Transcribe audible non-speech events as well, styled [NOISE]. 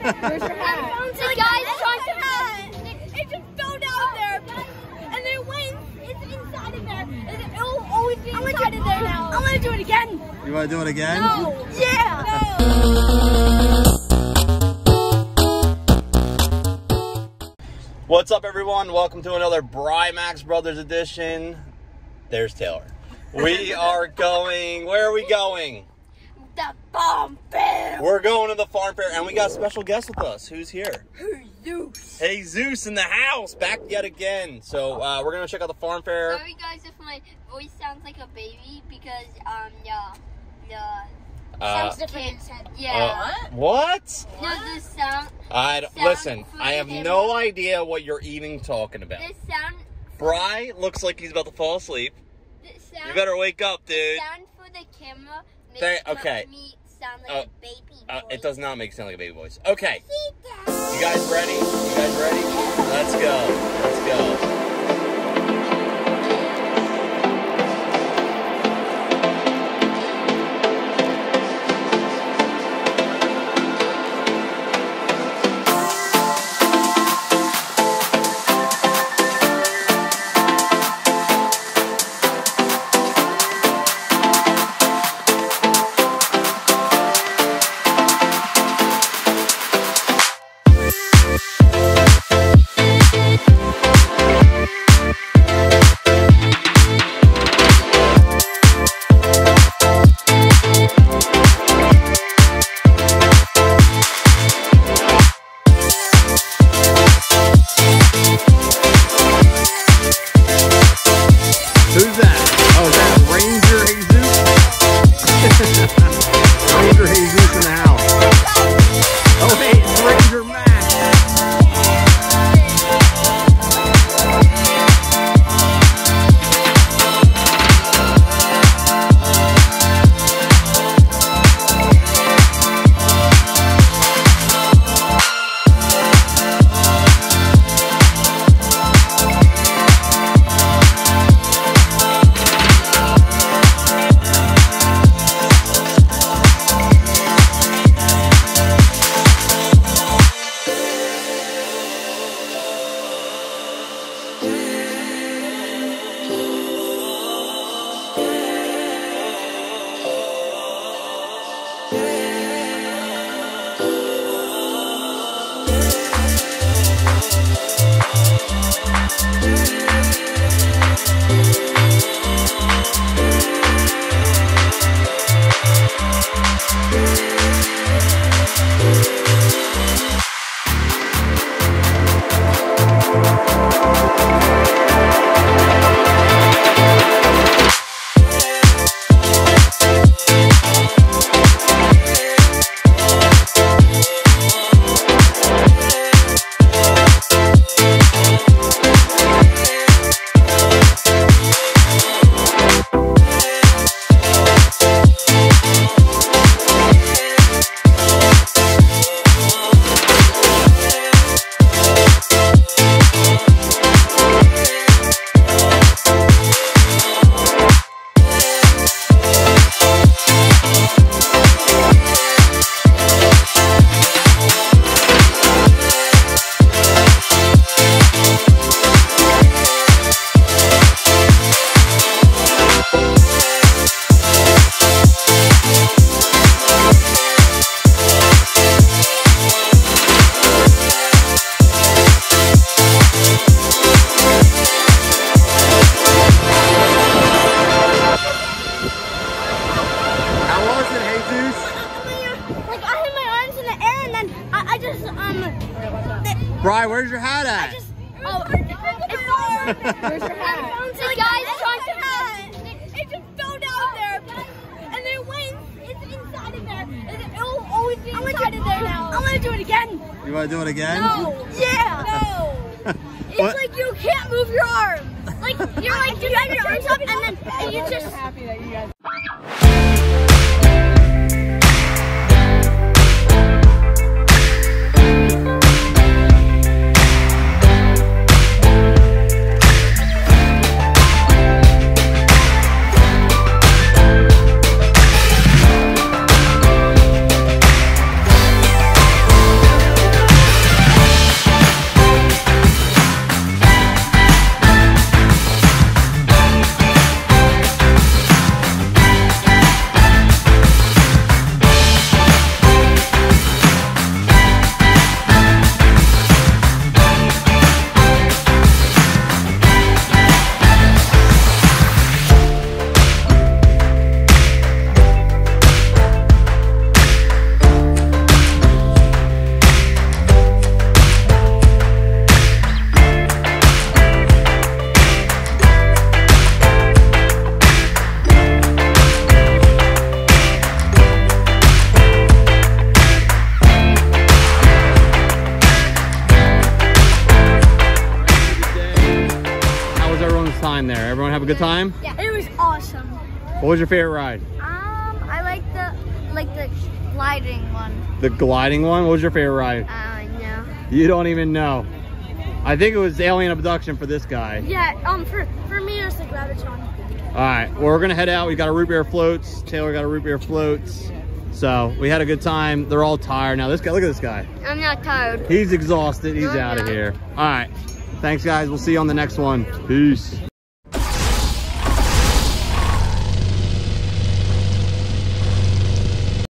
Where's your hat? The guy's trying to hat. It just fell down there. And then when it's inside of there, it- it'll always be inside of there now. I'm gonna do it again. You want to do it again? No. Yeah. No. What's up, everyone? Welcome to another Brymax Brothers edition. There's Taylor. We [LAUGHS] are going. Where are we going? The fair. We're going to the farm fair, and we got a special guest with us. Who's here? Zeus. Jesus in the house, back yet again. So uh, we're gonna check out the farm fair. Sorry guys if my voice sounds like a baby because um yeah yeah Uh, Sounds different in his head. yeah. uh, what? No, the sound I listen. I have and- no idea what you're even talking about. the sound Bry looks like he's about to fall asleep. the sound You better wake up, dude. sound for the camera makes They- my- okay. me sound like Uh, a baby Uh, it does not make it sound like a baby voice. Okay, you guys ready? You guys ready? Let's go. Let's go. Just um. the- Bry, where's your hat I at? just oh. It's [LAUGHS] Where's your hat? The guy's trying to hat. It just fell down there. And then when it's inside of there, it- it'll always be inside of there now. I'm gonna do it again. You want to do it again? No. Yeah. No. [LAUGHS] It's What? like you can't move your arms. Like you're like [LAUGHS] you have your arms up and then and you just happy that you guys. Everyone have a good time? Yeah, it was awesome. What was your favorite ride? Um, I like the like the gliding one. The gliding one? What was your favorite ride? Uh, no. You don't even know. I think it was alien abduction for this guy. Yeah, um, for for me it was the Gravitron. All right, well, we're gonna head out. We got a root beer floats. Taylor got a root beer floats. So we had a good time. They're all tired now. This guy, look at this guy. I'm not tired. He's exhausted. He's I'm out of here. All right. Thanks, guys. We'll see you on the next one. Peace.